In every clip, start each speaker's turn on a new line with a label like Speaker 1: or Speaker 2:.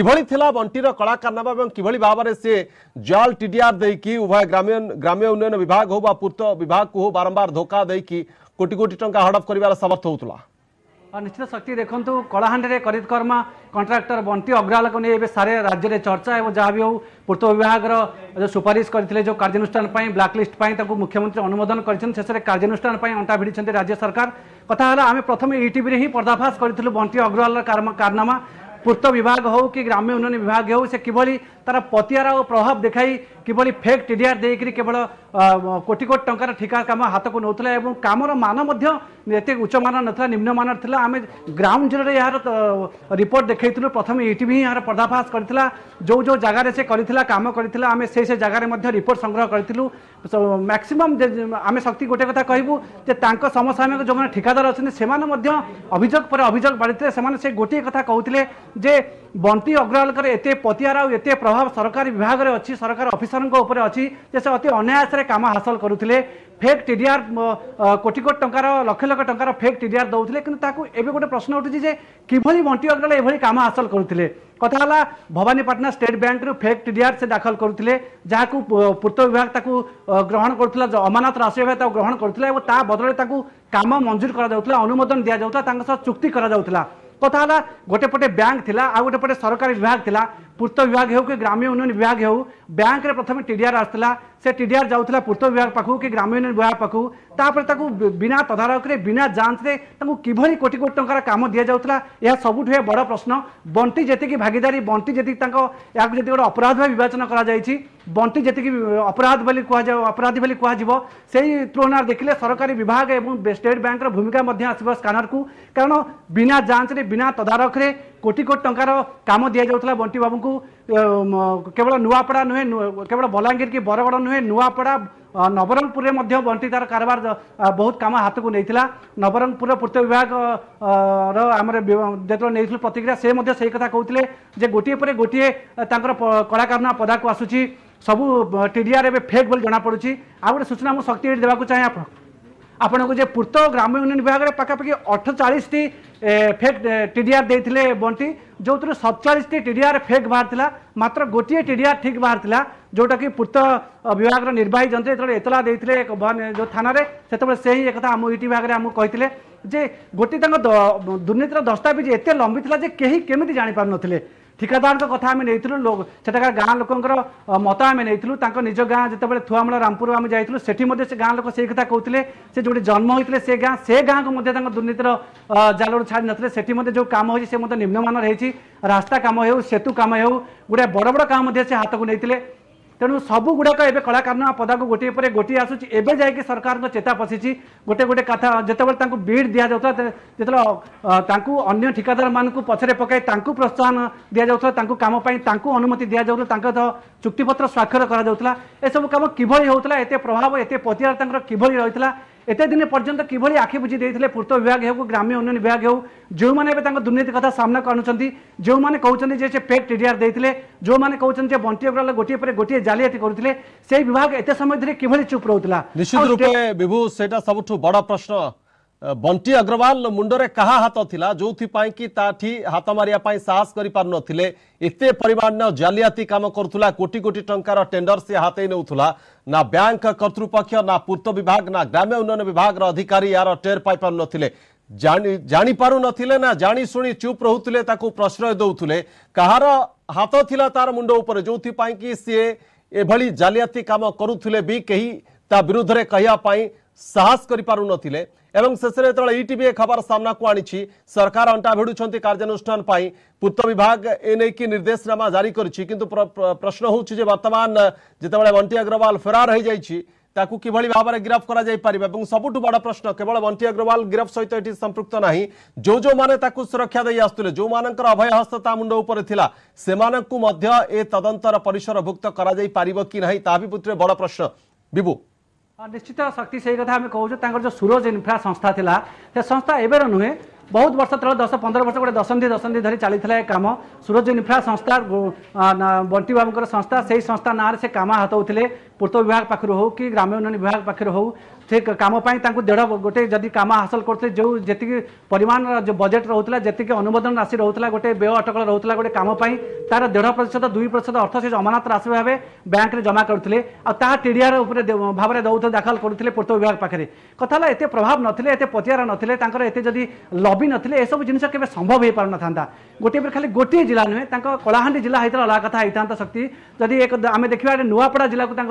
Speaker 1: কিভাবে লা বন্টির কলাকারনামা এবং কিভাবে ভাবে সে জল টিডিআর দিয়ে উভয় গ্রাম্য গ্রাম্য উন্নয়ন বিভাগ হো বা পূর্ত বিভাগ কু বারম্বার ধোকা দিয়ে কোটি কোটি টঙ্কা হড়প করবার সমর্থ
Speaker 2: হোলা নিশ্চিত শক্তি দেখুন কলাহাণ্ডে করিত কর্মা কন্ট্রাক্টর বন্টি অগ্রওয়ালকে নিয়ে এবার সারে রাজ্যের চর্চা এবং যা বি হোক পূর্ত বিভাগের যে সুপারিশ করে যে কার্যানুষ্ঠান ব্লাকলিষ্ট তাকে মুখ্যমন্ত্রী অনুমোদন করেছেন শেষে কার্যানুষ্ঠান অন্টা ভিড়ি রাজ্য সরকার কথা হল আমি প্রথমে ইটিভি হি পর্দাফাশ করে বন্টি অগ্রওয়াল কারনামা पूर्त विभाग हो कि ग्राम्य उन्नयन विभाग हो से किभली तार पतिहार और प्रभाव देखा किभली फेक टीडीआर देकर केवल কোটি কোটি টঙ্কার ঠিকা কাম হাতক নেওয়া এবং কামর মান এতে উচ্চমান নথিলা নিম্নমানর লা আমি গ্রাউন্ড জিরোরে এর রিপোর্ট দেখাইলু প্রথমে ইটিভি হি এর পর্দাফাশ করে যে যে জায়গায় সে করে কাম করে আমি সেই সেই জায়গায় রিপোর্ট সংগ্রহ করেছিলু ম্যাক্সিমম আমি শক্তি গোটে কথা কহবু যে তাঁর সমসাময়িক যে ঠিকাদার অনেক সে অভিযোগ পরে অভিযোগ বাড়ি সে গোটিয়ে কথা কৌলে যে ବନ୍ତି ଅଗ୍ରୱାଲଙ୍କର ଏତେ ପତିଆର ଆଉ ଏତେ ପ୍ରଭାବ ସରକାରୀ ବିଭାଗରେ ଅଛି ସରକାର ଅଫିସରଙ୍କ ଉପରେ ଅଛି ଯେ ସେ ଅତି ଅନ୍ୟାସରେ କାମ ହାସଲ କରୁଥିଲେ ଫେକ୍ ଟିଡିଆର୍ କୋଟି କୋଟି ଟଙ୍କାର ଲକ୍ଷ ଲକ୍ଷ ଟଙ୍କାର ଫେକ୍ ଟିଡିଆର୍ ଦେଉଥିଲେ କିନ୍ତୁ ତାକୁ ଏବେ ଗୋଟେ ପ୍ରଶ୍ନ ଉଠୁଛି ଯେ କିଭଳି ବଣ୍ଟି ଅଗ୍ରୱାଲ ଏଭଳି କାମ ହାସଲ କରୁଥିଲେ କଥା ହେଲା ଭବାନୀପାଟଣା ଷ୍ଟେଟ୍ ବ୍ୟାଙ୍କରୁ ଫେକ୍ ଟିଡିଆର୍ ସେ ଦାଖଲ କରୁଥିଲେ ଯାହାକୁ ପୂର୍ତ୍ତ ବିଭାଗ ତାକୁ ଗ୍ରହଣ କରୁଥିଲା ଅମାନତ ରାଶି ବିଭାଗ ତାକୁ ଗ୍ରହଣ କରୁଥିଲା ଏବଂ ତା ବଦଳରେ ତାକୁ କାମ ମଞ୍ଜୁର କରାଯାଉଥିଲା ଅନୁମୋଦନ ଦିଆଯାଉଥିଲା ତାଙ୍କ ସହ ଚୁକ୍ତି କରାଯାଉଥିଲା কথা হল গোটে পটে ব্যাঙ্ক লা আউ গোটে পটে সরকারি বিভাগ লা পূর্ত বিভাগ হেউ কি গ্রাম্য উন্নয়ন বিভাগ হেউ ব্যাঙ্করে প্রথমে টিডিআর আসুলা সে টিডিআর যাওয়া পূর্ত বিভাগ পাখু কি গ্রাম্য উন্নয়ন বিভাগ পাখু তাপরে তাকে বিনা তদারকরে বিনা যাঞ্চরে তাকে কিভাবে কোটি কোটি টাকার কাম দিয়া যাওয়া এ সবুঠু বড় প্রশ্ন বন্টি যেত ভাগিদারী বন্টি যেত তাঁর যদি গোটে অপরাধ ভাবে বিবেচনা করা যাই ବଣ୍ଟି ଯେତିକି ଅପରାଧ ବୋଲି କୁହାଯାଉ ଅପରାଧୀ ବୋଲି କୁହାଯିବ ସେଇ ତୁଳନାରେ ଦେଖିଲେ ସରକାରୀ ବିଭାଗ ଏବଂ ଷ୍ଟେଟ୍ ବ୍ୟାଙ୍କର ଭୂମିକା ମଧ୍ୟ ଆସିବ ସ୍କାନରକୁ କାରଣ ବିନା ଯାଞ୍ଚରେ ବିନା ତଦାରଖରେ কোটি কোটি টঙ্কার কাম দিয়া যাওয়া বন্টি বাবুঙ্কু কেবল নূয়াপড়া নুহে কেবল বলাঙ্গীর কি বরগড় নুহে নূয়াপড়া ନବରଙ୍ଗପୁରରେ ମଧ୍ୟ ବଣ୍ଟି ତାର କାରବାର ବହୁତ କାମ ହାତକୁ ନେଇଥିଲା ନବରଙ୍ଗପୁରର ପୂର୍ତ୍ତ ବିଭାଗର ଆମର ଯେତେବେଳେ ନେଇଥିଲୁ ପ୍ରତିକ୍ରିୟା ସେ ମଧ୍ୟ ସେଇ କଥା କହୁଥିଲେ ଯେ ଗୋଟିଏ ପରେ ଗୋଟିଏ ତାଙ୍କର କଳାକାରନା ପଦାକୁ ଆସୁଛି ସବୁ ଟିଡ଼ିଆର୍ ଏବେ ଫେକ୍ ବୋଲି ଜଣାପଡ଼ୁଛି ଆଉ ଗୋଟେ ସୂଚନା ମୁଁ ଶକ୍ତି ଦେବାକୁ ଚାହେଁ ଆପଣ ଆପଣଙ୍କୁ ଯେ ପୂର୍ତ୍ତ ଓ ଗ୍ରାମ୍ୟ ଉନ୍ନୟନ ବିଭାଗରେ ପାଖାପାଖି ଅଠଚାଳିଶଟି ଫେକ୍ ଟିଡିଆର୍ ଦେଇଥିଲେ ବଣ୍ଟି ଯେଉଁଥିରୁ ସତଚାଳିଶଟି ଟିଡିଆର୍ ଫେକ୍ ବାହାରିଥିଲା ମାତ୍ର ଗୋଟିଏ ଟିଡିଆର୍ ଠିକ୍ ବାହାରିଥିଲା ଯେଉଁଟାକି ପୂର୍ତ୍ତ ବିଭାଗର ନିର୍ବାହୀ ଯନ୍ତ୍ରୀ ଯେତେବେଳେ ଏତଲା ଦେଇଥିଲେ ଯେଉଁ ଥାନାରେ ସେତେବେଳେ ସେ ହିଁ ଏକଥା ଆମ ଇଟି ବିଭାଗରେ ଆମକୁ କହିଥିଲେ ଯେ ଗୋଟିଏ ତାଙ୍କ ଦୁର୍ନୀତିର ଦସ୍ତାବିଜ ଏତେ ଲମ୍ବି ଥିଲା ଯେ କେହି କେମିତି ଜାଣିପାରୁନଥିଲେ ঠিকাদারଙ୍କ କଥା ଆମେ ନେଇଥିଲୁ ସେଠାକାର ଗାଁ ଲୋକଙ୍କର ମତ ଆମେ ନେଇଥିଲୁ ତାଙ୍କ ନିଜ ଗାଁ ଯେତେବେଳେ ଥୁଆମୂଳ ରାମପୁର ଆମେ ଯାଇଥିଲୁ ସେଠି ମଧ୍ୟ ସେ ଗାଁ ଲୋକ ସେଇ କଥା କହୁଥିଲେ ସେ ଯେଉଁଠି ଜନ୍ମ ହୋଇଥିଲେ ସେ ଗାଁ ସେ ଗାଁକୁ ମଧ୍ୟ ତାଙ୍କ ଦୁର୍ନୀତିର ଜାଲରୁ ଛାଡ଼ି ନଥିଲେ ସେଠି ମଧ୍ୟ ଯେଉଁ କାମ ହୋଇଛି ସେ ମଧ୍ୟ ନିମ୍ନମାନର ହେଇଛି ରାସ୍ତା କାମ ହେଉ ସେତୁ କାମ ହେଉ ଗୋଟେ ବଡ଼ ବଡ଼ କାମ ମଧ୍ୟ ସେ ହାତକୁ ନେଇଥିଲେ ତେଣୁ ସବୁ ଗୁଡ଼ାକ ଏବେ କଳାକାରନା ପଦାକୁ ଗୋଟିଏ ପରେ ଗୋଟିଏ ଆସୁଛି ଏବେ ଯାଇକି ସରକାରଙ୍କ ଚେତା ପଶିଛି ଗୋଟେ ଗୋଟେ କଥା ଯେତେବେଳେ ତାଙ୍କୁ ବିଡ୍ ଦିଆଯାଉଥିଲା ଯେତେବେଳେ ତାଙ୍କୁ ଅନ୍ୟ ଠିକାଦାରମାନଙ୍କୁ ପଛରେ ପକାଇ ତାଙ୍କୁ ପ୍ରୋତ୍ସାହନ ଦିଆଯାଉଥିଲା ତାଙ୍କୁ କାମ ପାଇଁ ତାଙ୍କୁ ଅନୁମତି ଦିଆଯାଉଥିଲା ତାଙ୍କ ସହ ଚୁକ୍ତିପତ୍ର ସ୍ୱାକ୍ଷର କରାଯାଉଥିଲା ଏସବୁ କାମ କିଭଳି ହେଉଥିଲା ଏତେ ପ୍ରଭାବ ଏତେ ପ୍ରତିହାର ତାଙ୍କର କିଭଳି ରହିଥିଲା এতে দিন পর্যন্ত কিভাবে আখি বুঝি দিয়ে পূর্ত বিভাগ হোক গ্রাম্য উন্নয়ন বিভাগ হোক যে দুর্নীতি কথা সামনা করছেন যে কৌন যে সে পেক টিডিআর দিয়ে যে কৌন যে বন্টি অগ্রওয়াল গোটিয়ে পরে গোটিয়ে জালিয়াতি করুলে সেই বিভাগ এত সময় ধরে কিভাবে
Speaker 1: চুপ রহুলা নিশ্চিত রূপে বিভু সেটা সবুঠ বড় প্রশ্ন बंटी अग्रवाल मुंडरे कहा हाथ थी जो कि हाथ मारे साहस कर पारे एत परिमाण जालियाती कम करुला कोटी कोटी टंकार टेंडर से हाथ नौला ना बैंक कर्तृपक्ष ना पूर्त विभाग ना ग्राम्य उन्नयन विभाग अधिकारी यार टेर पाई पारे जानी पारु ना जाशु चुप रोते प्रश्रय दौले कहार हाथ थिला तार मुंड जो कि सी एभली जालियाती कम करुले भी कहीं ता विरुद्ध कहवाई ସାହସ କରିପାରୁନଥିଲେ ଏବଂ ଶେଷରେ ଯେତେବେଳେ ଇଟିଭିଏ ଖବର ସାମ୍ନାକୁ ଆଣିଛି ସରକାର ଅଣ୍ଟା ଭିଡ଼ୁଛନ୍ତି କାର୍ଯ୍ୟାନୁଷ୍ଠାନ ପାଇଁ ପୂର୍ତ୍ତ ବିଭାଗ ଏ ନେଇକି ନିର୍ଦ୍ଦେଶନାମା ଜାରି କରିଛି କିନ୍ତୁ ପ୍ରଶ୍ନ ହେଉଛି ଯେ ବର୍ତ୍ତମାନ ଯେତେବେଳେ ମଣ୍ଟି ଅଗ୍ରୱାଲ ଫେରାର ହୋଇଯାଇଛି ତାକୁ କିଭଳି ଭାବରେ ଗିରଫ କରାଯାଇପାରିବ ଏବଂ ସବୁଠୁ ବଡ଼ ପ୍ରଶ୍ନ କେବଳ ମଣ୍ଟି ଅଗ୍ରୱାଲ ଗିରଫ ସହିତ ଏଠି ସମ୍ପୃକ୍ତ ନାହିଁ ଯେଉଁ ଯେଉଁମାନେ ତାକୁ ସୁରକ୍ଷା ଦେଇ ଆସୁଥିଲେ ଯେଉଁମାନଙ୍କର ଅଭୟ ହସ୍ତ ତା ମୁଣ୍ଡ ଉପରେ ଥିଲା ସେମାନଙ୍କୁ ମଧ୍ୟ ଏ ତଦନ୍ତର ପରିସରଭୁକ୍ତ
Speaker 2: କରାଯାଇପାରିବ କି ନାହିଁ ତା ବି ପୃଥିବୀ ବଡ଼ ପ୍ରଶ୍ନ ବିଭୁ निश्चित शक्ति सही कथा सुरोज इन्फ्रा संस्था से संस्था एवेर नुहेँ बहुत वर्ष तर दस पन्ध्र वर्ष गए दसन्धि दसन्धी धरि चाहिँ काम सुरोज इन्फ्रा संस्था बंटी बाबुको संस्था सही संस्था से नाँ र हतौँ ପୂର୍ତ୍ତ ବିଭାଗ ପାଖରୁ ହେଉ କି ଗ୍ରାମ୍ୟ ଉନ୍ନୟନ ବିଭାଗ ପାଖରୁ ହେଉ ସେ କାମ ପାଇଁ ତାଙ୍କୁ ଦେଢ଼ ଗୋଟେ ଯଦି କାମ ହାସଲ କରୁଥିଲେ ଯେଉଁ ଯେତିକି ପରିମାଣର ଯେଉଁ ବଜେଟ୍ ରହୁଥିଲା ଯେତିକି ଅନୁମୋଦନ ରାଶି ରହୁଥିଲା ଗୋଟେ ବ୍ୟୟ ଅଟକଳ ରହୁଥିଲା ଗୋଟେ କାମ ପାଇଁ ତାର ଦେଢ଼ ପ୍ରତିଶତ ଦୁଇ ପ୍ରତିଶତ ଅର୍ଥ ସେ ଜମାନତ ରାଶି ଭାବେ ବ୍ୟାଙ୍କରେ ଜମା କରୁଥିଲେ ଆଉ ତାହା ଟିଡ଼ିଆର ଉପରେ ଭାବରେ ଦେଉଥିଲେ ଦାଖଲ କରୁଥିଲେ ପୂର୍ତ୍ତ ବିଭାଗ ପାଖରେ କଥା ହେଲା ଏତେ ପ୍ରଭାବ ନଥିଲେ ଏତେ ପତିଆରା ନଥିଲେ ତାଙ୍କର ଏତେ ଯଦି ଲବି ନଥିଲେ ଏସବୁ ଜିନିଷ କେବେ ସମ୍ଭବ ହୋଇପାରୁନଥାନ୍ତା ଗୋଟିଏ ପରେ ଖାଲି ଗୋଟିଏ ଜିଲ୍ଲା ନୁହେଁ ତାଙ୍କ କଳାହାଣ୍ଡି ଜିଲ୍ଲା ହେଇଥିଲା ଅଲଗା କଥା ହେଇଥାନ୍ତା ଶକ୍ତି ଯଦି ଆମେ ଦେଖିବା ନୂଆପଡ଼ା ଜିଲ୍ଲାକୁ ତାଙ୍କ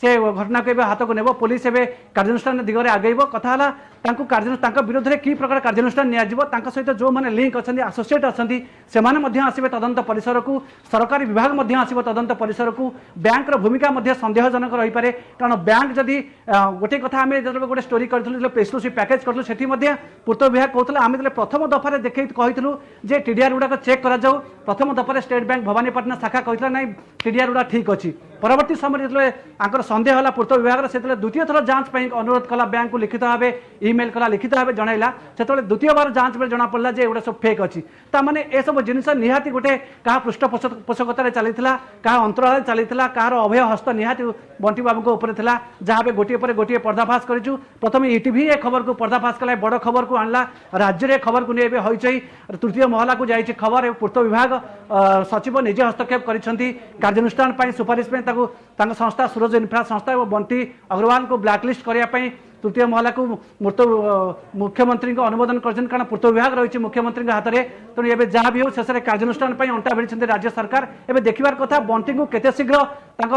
Speaker 2: ସେ ଘଟଣାକୁ ଏବେ ହାତକୁ ନେବ ପୋଲିସ ଏବେ କାର୍ଯ୍ୟାନୁଷ୍ଠାନ ଦିଗରେ ଆଗେଇବ କଥା ହେଲା ତାଙ୍କୁ କାର୍ଯ୍ୟ ତାଙ୍କ ବିରୋଧରେ କି ପ୍ରକାର କାର୍ଯ୍ୟାନୁଷ୍ଠାନ ନିଆଯିବ ତାଙ୍କ ସହିତ ଯେଉଁମାନେ ଲିଙ୍କ ଅଛନ୍ତି ଆସୋସିଏଟ୍ ଅଛନ୍ତି ସେମାନେ ମଧ୍ୟ ଆସିବେ ତଦନ୍ତ ପରିସରକୁ ସରକାରୀ ବିଭାଗ ମଧ୍ୟ ଆସିବ ତଦନ୍ତ ପରିସରକୁ ବ୍ୟାଙ୍କର ଭୂମିକା ମଧ୍ୟ ସନ୍ଦେହଜନକ ରହିପାରେ କାରଣ ବ୍ୟାଙ୍କ ଯଦି ଗୋଟିଏ କଥା ଆମେ ଯେତେବେଳେ ଗୋଟେ ଷ୍ଟୋରି କରିଥିଲୁ ଯେତେବେଳେ ଏକ୍ସକ୍ଲୁସିଭ୍ ପ୍ୟାକେଜ୍ କରିଥିଲୁ ସେଠି ମଧ୍ୟ ପୂର୍ତ୍ତ ବିଭାଗ କହୁଥିଲା ଆମେ ଯେତେବେଳେ ପ୍ରଥମ ଦଫାରେ ଦେଖେଇ କହିଥିଲୁ ଯେ ଟିଡିଆର୍ ଗୁଡ଼ାକ ଚେକ୍ କରାଯାଉ ପ୍ରଥମ ଦଫାରେ ଷ୍ଟେଟ୍ ବ୍ୟାଙ୍କ ଭବାନୀପାଟଣା ଶାଖା କହିଥିଲା ନାହିଁ ଟିଡିଆର୍ ଗୁଡ଼ା ଠିକ୍ ଅଛି ପରବର୍ତ୍ତୀ ସମୟରେ ଯେତେବେଳେ ତାଙ୍କର ସନ୍ଦେହ ହେଲା ପୂର୍ତ୍ତ ବିଭାଗର ସେତେବେଳେ ଦ୍ୱିତୀୟ ଥର ଯାଞ୍ଚ ପାଇଁ ଅନୁରୋଧ କଲା ବ୍ୟାଙ୍କକୁ ଲିଖିତ ଭାବେ ଇମେଲ୍ କଲା ଲିଖିତ ଭାବେ ଜଣାଇଲା ସେତେବେଳେ ଦ୍ୱିତୀୟବାର ଯାଞ୍ଚ ବେଳେ ଜଣାପଡ଼ିଲା ଯେ ଏଗୁଡ଼ା ସବୁ ଫେକ୍ ଅଛି ତା ମାନେ ଏସବୁ ଜିନିଷ ନିହାତି ଗୋଟେ କାହା ପୃଷ୍ଠପୋଷକତାରେ ଚାଲିଥିଲା କାହା ଅନ୍ତରାଳରେ ଚାଲିଥିଲା କାହାର ଅଭୟ ହସ୍ତ ନିହାତି ବଣ୍ଟି ବାବୁଙ୍କ ଉପରେ ଥିଲା ଯାହା ଏବେ ଗୋଟିଏ ପରେ ଗୋଟିଏ ପର୍ଦ୍ଦାଫାଶ କରିଛୁ ପ୍ରଥମେ ଇଟିଭି ଏ ଖବରକୁ ପର୍ଦ୍ଦାଫାଶ କଲା ବଡ଼ ଖବରକୁ ଆଣିଲା ରାଜ୍ୟରେ ଖବରକୁ ନେଇ ଏବେ ହୋଇଛି ତୃତୀୟ ମହଲାକୁ ଯାଇଛି ଖବର ପୂର୍ତ୍ତ ବିଭାଗ ସଚିବ ନିଜେ ହସ୍ତକ୍ଷେପ କରିଛନ୍ତି କାର୍ଯ୍ୟାନୁଷ୍ଠାନ ପାଇଁ ସୁପାରିଶ ପାଇଁ संस्था सुरज इन्फ्रा संस्था बन्ती अग्रवाल को करिया गर्ने তৃতীয় মহলাকে পূর্ত মুখ্যমন্ত্রী অনুমোদন করছেন কারণ পূর্ত বিভাগ রয়েছে মুখ্যমন্ত্রী হাতরে তেমনি এবে যা বি হোক শেষে কার্যানুষ্ঠান অন্টা ভিড়ি রাজ্য সরকার এবে দেখবার কথা বন্টি কেতে শীঘ্র তাঁর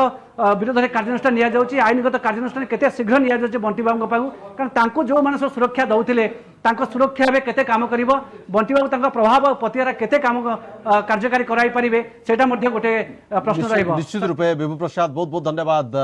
Speaker 2: বিরোধে কার্যানুষ্ঠান নিয়া যাচ্ছে আইনগত কার্যানুষ্ঠান কেতে শীঘ্র নিয়া যাচ্ছে বন্টি বাবু পাখু কারণ তাঁকু যে সব সুরক্ষা দৌলে ତାଙ୍କ ସୁରକ୍ଷା ଏବେ କେତେ କାମ କରିବ ବଣ୍ଟିବାବୁ ତାଙ୍କ ପ୍ରଭାବ ଆଉ ପ୍ରତିହାର କେତେ କାମ କାର୍ଯ୍ୟକାରୀ କରାଇ ପାରିବେ ସେଇଟା ମଧ୍ୟ ଗୋଟେ ପ୍ରଶ୍ନ ରହିବ
Speaker 1: ନିଶ୍ଚିତ ରୂପେ ବିଭୁ ପ୍ରସାଦ ବହୁତ ବହୁତ ଧନ୍ୟବାଦ